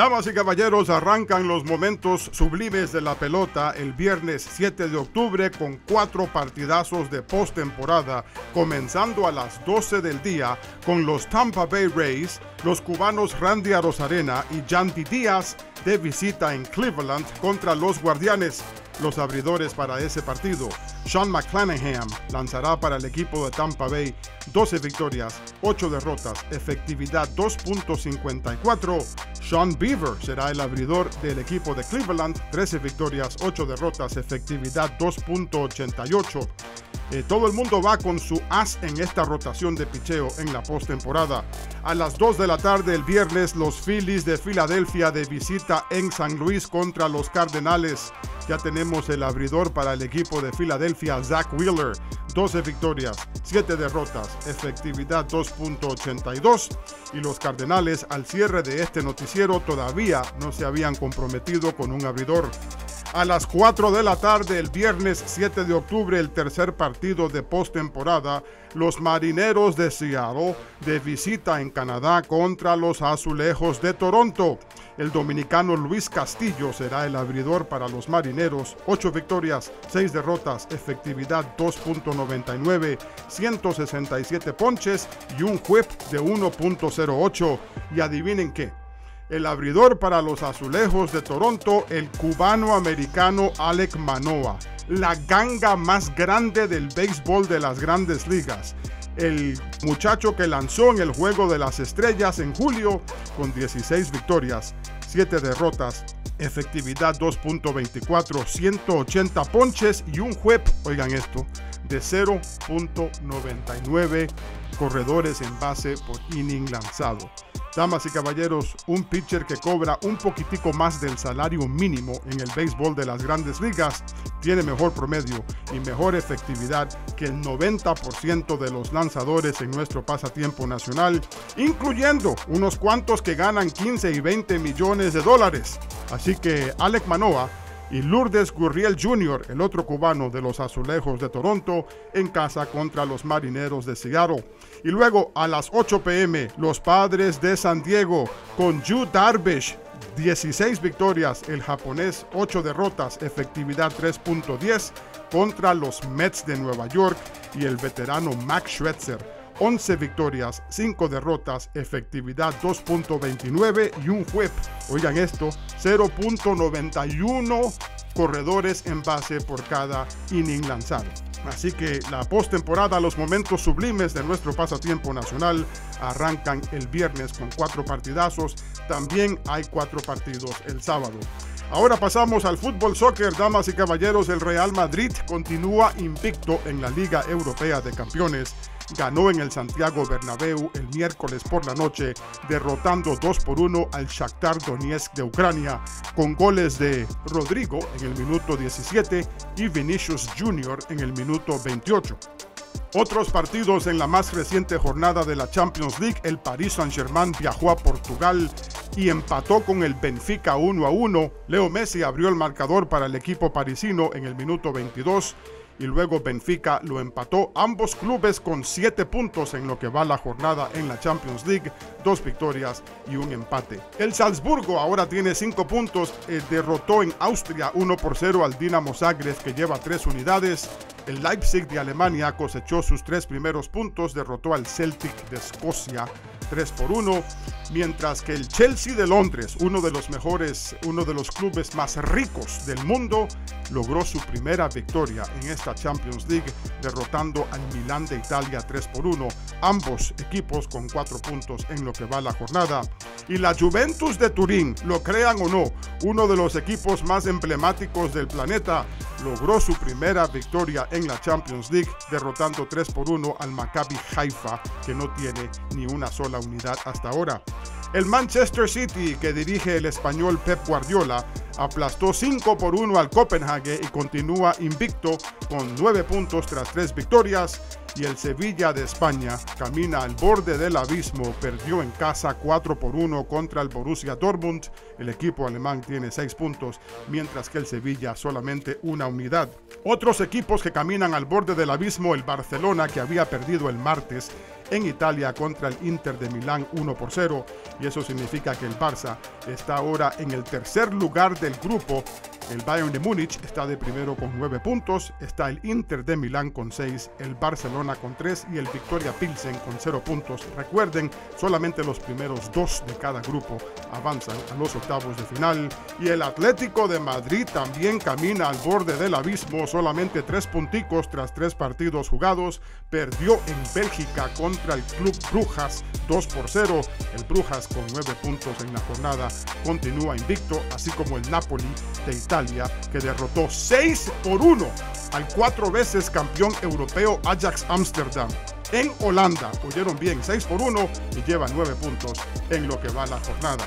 Damas y caballeros, arrancan los momentos sublimes de la pelota el viernes 7 de octubre con cuatro partidazos de postemporada, comenzando a las 12 del día con los Tampa Bay Rays, los cubanos Randy Arozarena y Jandy Díaz de visita en Cleveland contra los Guardianes los abridores para ese partido. Sean McClanahan lanzará para el equipo de Tampa Bay 12 victorias, 8 derrotas, efectividad 2.54. Sean Beaver será el abridor del equipo de Cleveland, 13 victorias, 8 derrotas, efectividad 2.88. Eh, todo el mundo va con su as en esta rotación de picheo en la postemporada. A las 2 de la tarde el viernes, los Phillies de Filadelfia de visita en San Luis contra los Cardenales. Ya tenemos el abridor para el equipo de Filadelfia, Zach Wheeler. 12 victorias, 7 derrotas, efectividad 2.82 y los Cardenales al cierre de este noticiero todavía no se habían comprometido con un abridor. A las 4 de la tarde el viernes 7 de octubre, el tercer partido de postemporada, los Marineros de Seattle de visita en Canadá contra los Azulejos de Toronto. El dominicano Luis Castillo será el abridor para los Marineros. 8 victorias, 6 derrotas, efectividad 2.99, 167 ponches y un whip de 1.08. Y adivinen qué el abridor para los azulejos de Toronto, el cubano-americano Alec Manoa, la ganga más grande del béisbol de las grandes ligas. El muchacho que lanzó en el Juego de las Estrellas en julio con 16 victorias, 7 derrotas, efectividad 2.24, 180 ponches y un juep, oigan esto, de 0.99 corredores en base por inning lanzado. Damas y caballeros, un pitcher que cobra un poquitico más del salario mínimo en el béisbol de las grandes ligas tiene mejor promedio y mejor efectividad que el 90% de los lanzadores en nuestro pasatiempo nacional, incluyendo unos cuantos que ganan 15 y 20 millones de dólares. Así que Alec Manoa y Lourdes Gurriel Jr., el otro cubano de los Azulejos de Toronto, en casa contra los Marineros de Seattle. Y luego a las 8 pm, los Padres de San Diego con Yu Darvish 16 victorias, el japonés 8 derrotas, efectividad 3.10 contra los Mets de Nueva York y el veterano Max Schwetzer 11 victorias, 5 derrotas, efectividad 2.29 y un whip. Oigan esto, 0.91 corredores en base por cada inning lanzado. Así que la postemporada, los momentos sublimes de nuestro pasatiempo nacional arrancan el viernes con cuatro partidazos. También hay cuatro partidos el sábado. Ahora pasamos al fútbol soccer, damas y caballeros. El Real Madrid continúa invicto en la Liga Europea de Campeones ganó en el Santiago Bernabéu el miércoles por la noche, derrotando 2 por 1 al Shakhtar Donetsk de Ucrania, con goles de Rodrigo en el minuto 17 y Vinicius Jr. en el minuto 28. Otros partidos en la más reciente jornada de la Champions League, el Paris Saint-Germain viajó a Portugal y empató con el Benfica 1 a 1. Leo Messi abrió el marcador para el equipo parisino en el minuto 22 y luego Benfica lo empató. Ambos clubes con 7 puntos en lo que va la jornada en la Champions League, dos victorias y un empate. El Salzburgo ahora tiene 5 puntos, eh, derrotó en Austria 1 por 0 al Dinamo Zagreb que lleva 3 unidades. El Leipzig de Alemania cosechó sus tres primeros puntos, derrotó al Celtic de Escocia 3 por 1, mientras que el Chelsea de Londres, uno de los mejores, uno de los clubes más ricos del mundo, logró su primera victoria en esta Champions League, derrotando al Milan de Italia 3 por 1, ambos equipos con 4 puntos en lo que va la jornada. Y la Juventus de Turín, lo crean o no, uno de los equipos más emblemáticos del planeta, logró su primera victoria en la Champions League, derrotando 3 por 1 al Maccabi Haifa, que no tiene ni una sola unidad hasta ahora. El Manchester City, que dirige el español Pep Guardiola, aplastó 5 por 1 al Copenhague y continúa invicto con 9 puntos tras 3 victorias. Y el Sevilla de España camina al borde del abismo, perdió en casa 4 por 1 contra el Borussia Dortmund. El equipo alemán tiene 6 puntos, mientras que el Sevilla solamente una unidad. Otros equipos que caminan al borde del abismo, el Barcelona, que había perdido el martes en Italia contra el Inter de Milán 1 por 0 y eso significa que el Barça está ahora en el tercer lugar del grupo el Bayern de Múnich está de primero con 9 puntos, está el Inter de Milán con 6, el Barcelona con 3 y el Victoria Pilsen con 0 puntos. Recuerden, solamente los primeros dos de cada grupo avanzan a los octavos de final. Y el Atlético de Madrid también camina al borde del abismo, solamente 3 punticos tras 3 partidos jugados, perdió en Bélgica contra el Club Brujas 2 por 0, el Brujas con 9 puntos en la jornada continúa invicto, así como el Napoli de Italia que derrotó 6 por 1 al cuatro veces campeón europeo Ajax Amsterdam. En Holanda, oyeron bien, 6 por 1 y lleva 9 puntos en lo que va la jornada.